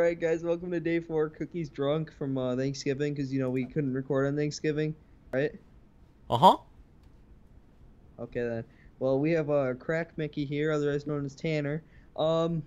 Alright guys, welcome to day four. Cookies drunk from uh, Thanksgiving because you know we couldn't record on Thanksgiving, right? Uh huh. Okay then. Well, we have uh, Crack Mickey here, otherwise known as Tanner. Um,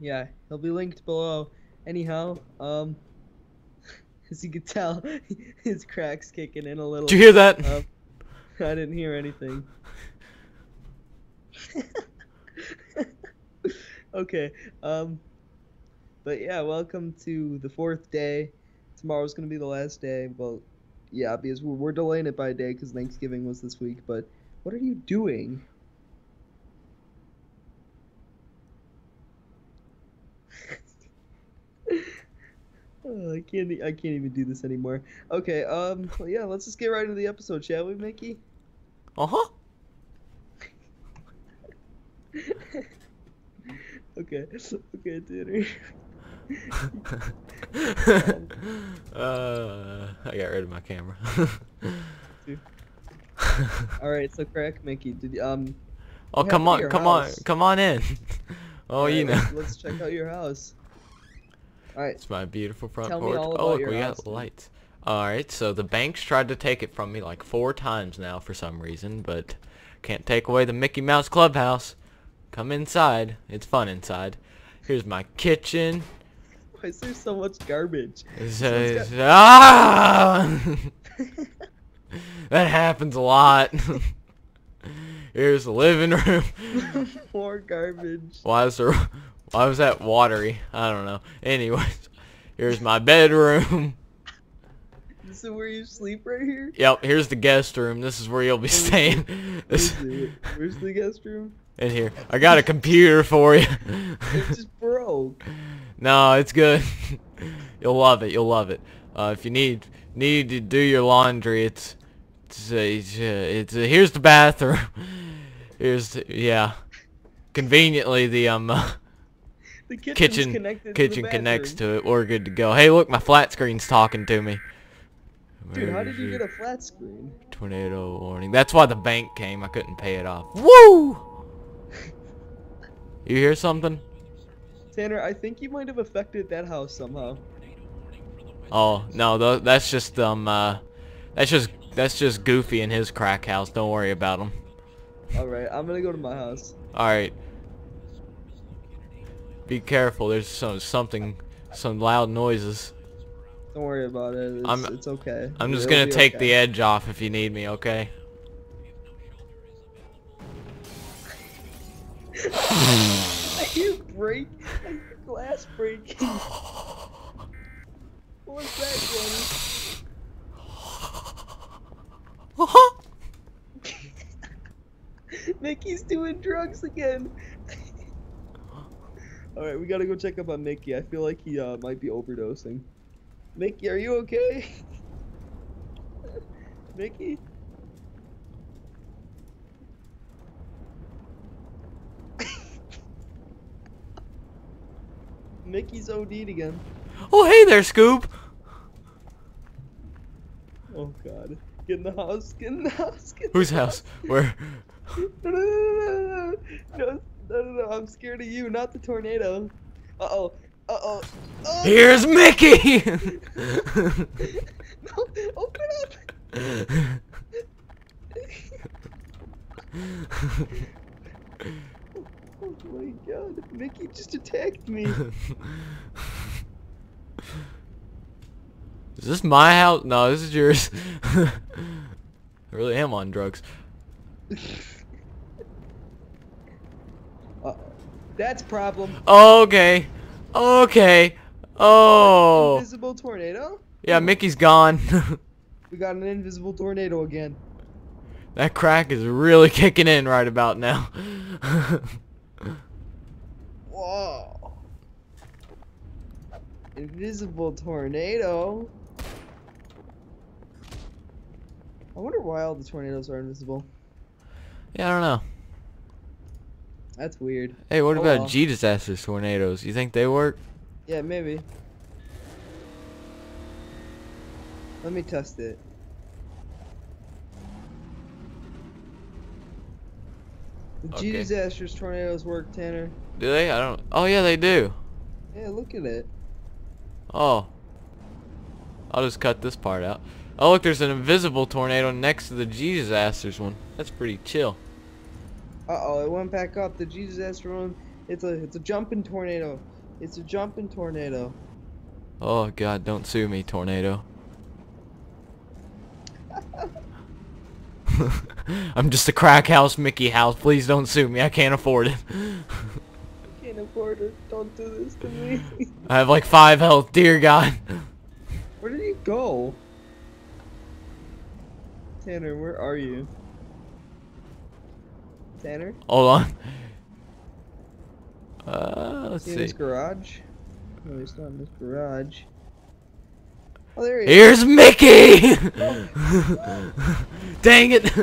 yeah, he'll be linked below. Anyhow, um, as you can tell, his crack's kicking in a little. Did you hear that? Um, I didn't hear anything. okay. Um. But yeah, welcome to the fourth day. Tomorrow's gonna be the last day. Well, yeah, because we're, we're delaying it by a day because Thanksgiving was this week. But what are you doing? Oh, I can't. I can't even do this anymore. Okay. Um. Well, yeah. Let's just get right into the episode, shall we, Mickey? Uh huh. okay. Okay, Tanner. uh, I got rid of my camera. All right. So, crack, Mickey. Did um. oh come on, come on, come on in. Oh, all you know. Let's, let's check out your house. All right. It's my beautiful front Tell porch. oh look, we house, got lights. All right, so the banks tried to take it from me like four times now for some reason, but can't take away the Mickey Mouse Clubhouse. Come inside. It's fun inside. Here's my kitchen. Why is there so much garbage? Uh, ah! that happens a lot. Here's the living room. More garbage. Why is there? Why was that watery? I don't know. Anyways, here's my bedroom. This is where you sleep right here. Yep, here's the guest room. This is where you'll be staying. This, where's the guest room? In here. I got a computer for you. It just broke. no, it's good. You'll love it. You'll love it. Uh, if you need need to do your laundry, it's it's, uh, it's, it's uh, here's the bathroom. Here's the, yeah. Conveniently, the um uh, The kitchen kitchen to connects to it. We're good to go. Hey, look, my flat screen's talking to me. Dude, how did you get a flat screen? Tornado warning. That's why the bank came. I couldn't pay it off. Woo! You hear something? Tanner, I think you might have affected that house somehow. Oh no, tho- that's just um, uh, that's just that's just Goofy in his crack house. Don't worry about him. All right, I'm gonna go to my house. All right. Be careful. There's some something, some loud noises. Don't worry about it. It's, I'm- it's okay. I'm just It'll gonna take okay. the edge off if you need me. Okay. I hear break. Glass breaking. what was that, Johnny? Mickey's doing drugs again. All right, we gotta go check up on Mickey. I feel like he uh, might be overdosing. Mickey, are you okay? Mickey? Mickey's OD'd again. oh hey there, Scoop. Oh god. Get in the house, get in the house, get in Whose the house? Where? No, no, no, no, no, no, no, no, no, I'm scared of you, not the tornado. Uh oh, uh oh. Oh, Here's Mickey. no, open up! Oh my god, Mickey just attacked me. Is this my house? No, this is yours. I really am on drugs. Uh, that's problem. Okay. Okay. Oh. Invisible tornado? Yeah, Mickey's gone. We got an invisible tornado again. that crack is really kicking in right about now. Whoa. Invisible tornado? I wonder why all the tornadoes are invisible. yeah, I don't know. That's weird. Hey, what Oh, about well. G disasters tornadoes? You think they work? Yeah, maybe. Let me test it. The G Okay. disasters tornadoes work, Tanner. Do they? I don't. Oh yeah, they do. Yeah, look at it. Oh. I'll just cut this part out. Oh look, there's an invisible tornado next to the G disasters one. That's pretty chill. Uh oh, it went back up. The Jesus Aster one. It's a it's a jumping tornado. It's a jumping tornado. Oh god, don't sue me, tornado. I'm just a crack house Mickey house. Please don't sue me. I can't afford it. I can't afford it. Don't do this to me. I have like five health. Dear God. Where did he go? Tanner, where are you? Tanner? Hold on. Uh, let's Is see. his garage? No, he's not in his garage. Oh, there he is. Here's Mickey! Dang it!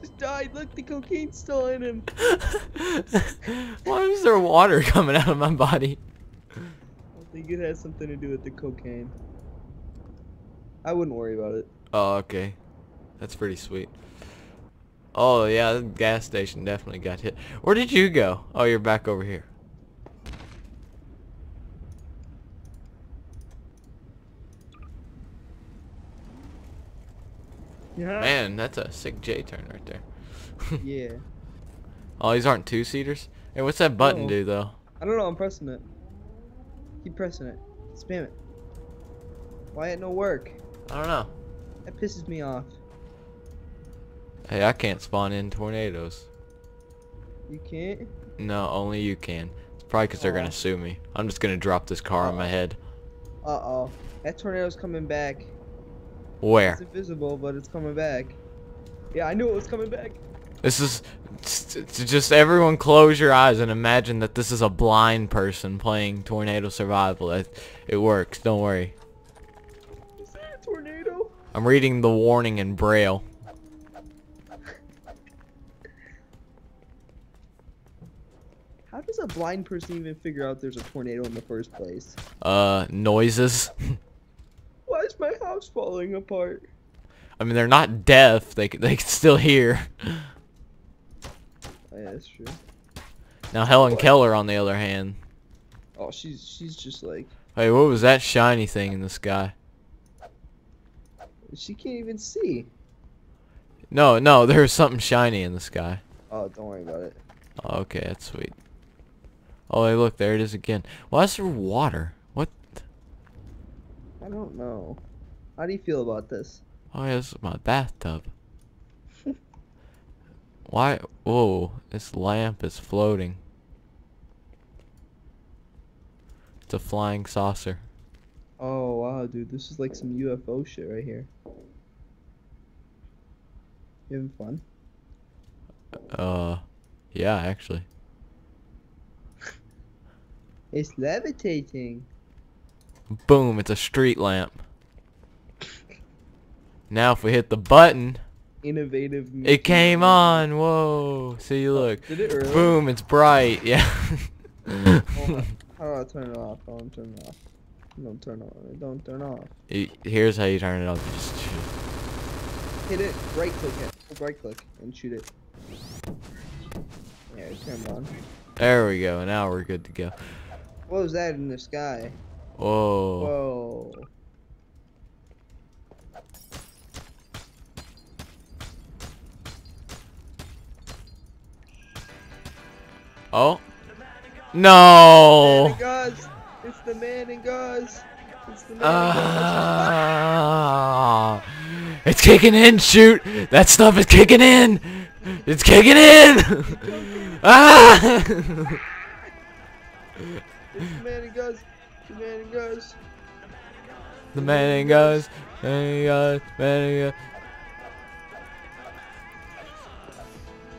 Just died. Look, the cocaine's still in him. Why is there water coming out of my body? I think it has something to do with the cocaine. I wouldn't worry about it. Oh, okay. That's pretty sweet. Oh, yeah, the gas station definitely got hit. Where did you go? Oh, you're back over here. Yeah. Man, that's a sick J-turn right there. Yeah. Oh, these aren't two-seaters? Hey, what's that button No. do, though? I don't know. I'm pressing it. Keep pressing it. Spam it. Why it no work? I don't know. That pisses me off. Hey, I can't spawn in tornadoes. You can't. No, only you can. It's probably because they're gonna sue me. I'm just gonna drop this car on my head. Uh oh. That tornado's coming back. Where? It's invisible, but it's coming back. Yeah, I knew it was coming back. This is just everyone close your eyes and imagine that this is a blind person playing tornado survival. It, it works. Don't worry. Is that a tornado? I'm reading the warning in braille. How does a blind person even figure out there's a tornado in the first place? Uh, noises. Is my house falling apart? I mean, they're not deaf. They they can still hear. Oh, yeah, that's true. Now Helen Keller, on the other hand. Oh, she's she's just like Hey, what was that shiny thing in the sky? she can't even see. No, no, there was something shiny in the sky. Oh, don't worry about it. Oh, okay, that's sweet. Oh, hey, look, there it is again. Why is there water? What? I don't know. How do you feel about this? Oh, yeah, this is my bathtub. Why? Whoa, this lamp is floating. It's a flying saucer. Oh wow, dude, this is like some UFO shit right here. You having fun? Uh, yeah, actually. It's levitating. Boom, it's a street lamp. Now if we hit the button, Innovative. it came on. Whoa, see, you look. Did it really? Boom, it's bright. Yeah. Hold on. How do I turn it off? I Don't turn it off. Don't turn it off. Don't turn off. Here's how you turn it off. Just shoot. Hit it. Right click it. Right click and shoot it. Yeah, it turned on. There we go. Now we're good to go. What was that in the sky? Whoa. Whoa. Oh. No. It's the man in gauze. It's the man in gauze. Ah. It's kicking in. Shoot. That stuff is kicking in. It's kicking in. ah. It's the man in gauze. The man in gauze. the man in. Man in. Man in goes.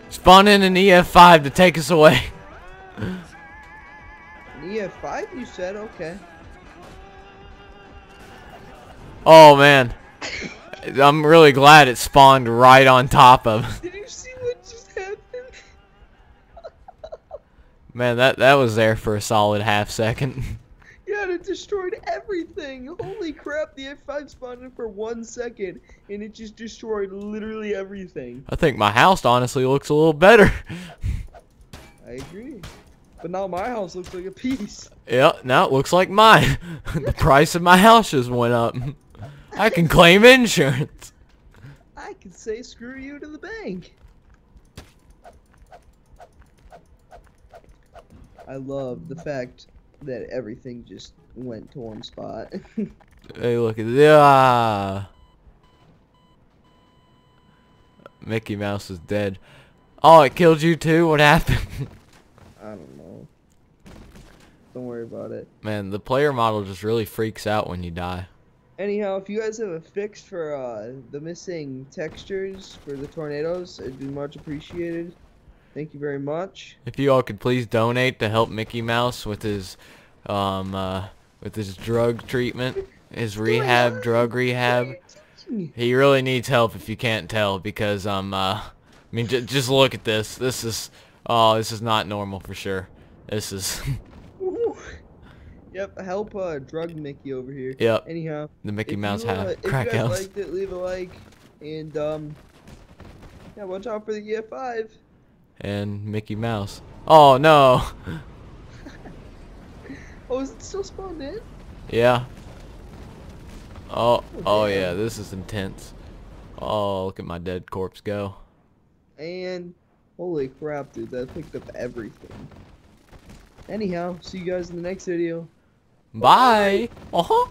Spawn in an EF5 to take us away. EF5 you said? Okay. Oh man. I'm really glad it spawned right on top of. Did you see what just happened? Man, that that was there for a solid half second. yeah, it destroyed everything. Holy crap, the F5 spawned in for one second and it just destroyed literally everything. I think my house honestly looks a little better. I agree. But now my house looks like a piece. Yeah, now it looks like mine. the price of my house just went up. I can claim insurance. I can say screw you to the bank. I love the fact that everything just went to one spot. Hey, look at this. Ah. Mickey Mouse is dead. Oh, it killed you too? What happened? I don't know. Don't worry about it. Man, the player model just really freaks out when you die. Anyhow, if you guys have a fix for uh, the missing textures for the tornadoes, it'd be much appreciated. Thank you very much. If you all could please donate to help Mickey Mouse with his um uh with his drug treatment, his rehab, drug rehab. He really needs help if you can't tell because um uh I mean j just look at this. This is oh, this is not normal for sure. This is Yep, help uh, drug Mickey over here. yep, Anyhow, the Mickey Mouse you, uh, hat If you guys house. liked it, leave a like, and um, yeah, watch out for the EF5. and Mickey Mouse. Oh no. Oh, is it still spawned in? Yeah. Oh, oh damn. yeah, this is intense. Oh, look at my dead corpse go. And holy crap, dude, that picked up everything. Anyhow, see you guys in the next video. Bye. Uh-huh.